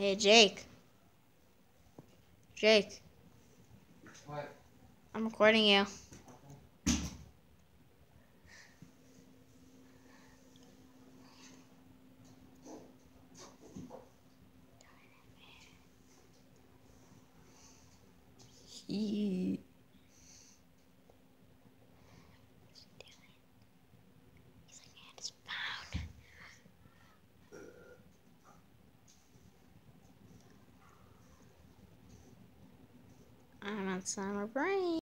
Hey, Jake. Jake, What? I'm recording you. He- I'm on summer break.